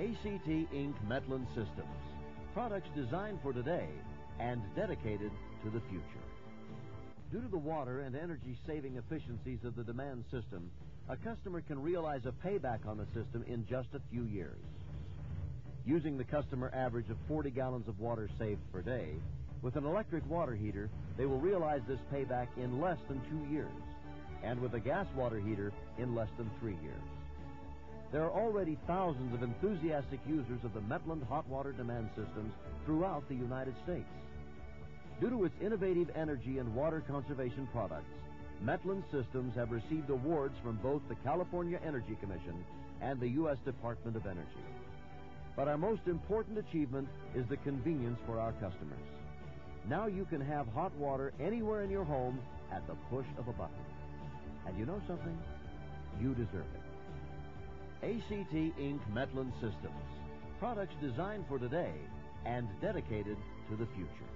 ACT Inc. Metlund Systems. Products designed for today and dedicated to the future. Due to the water and energy saving efficiencies of the demand system, a customer can realize a payback on the system in just a few years. Using the customer average of 40 gallons of water saved per day, with an electric water heater, they will realize this payback in less than two years, and with a gas water heater in less than three years. There are already thousands of enthusiastic users of the Metlund hot water demand systems throughout the United States. Due to its innovative energy and water conservation products, Metlund Systems have received awards from both the California Energy Commission and the U.S. Department of Energy. But our most important achievement is the convenience for our customers. Now you can have hot water anywhere in your home at the push of a button. And you know something? You deserve it. ACT Inc. Metlund Systems. Products designed for today and dedicated to the future.